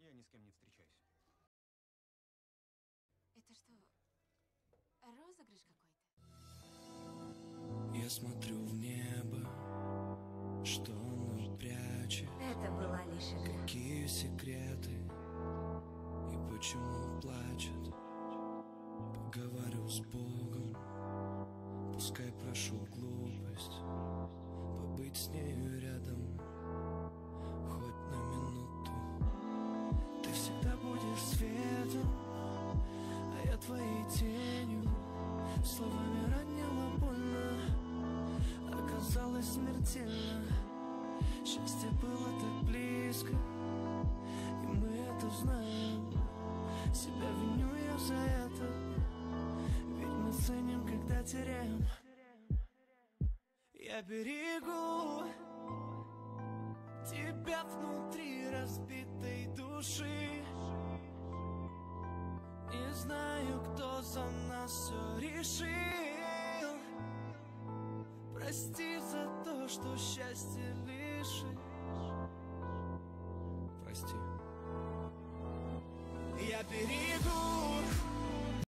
Я ни с кем не встречаюсь. Это что, розыгрыш какой-то? Я смотрю в небо, что оно прячет, Это была лишь игра. какие секреты и почему плачет. Поговорю с Богом, пускай прошу глупость, словами ранила больно. Оказалось смертельно. Счастье было так близко. И мы это знаем. Себя виню я за это. Ведь мы ценим, когда теряем. Я берегу Тебя внутри разбитой души. Не знаю, кто за нас все решил Прости за то, что счастье лишишь. Прости. Я берегу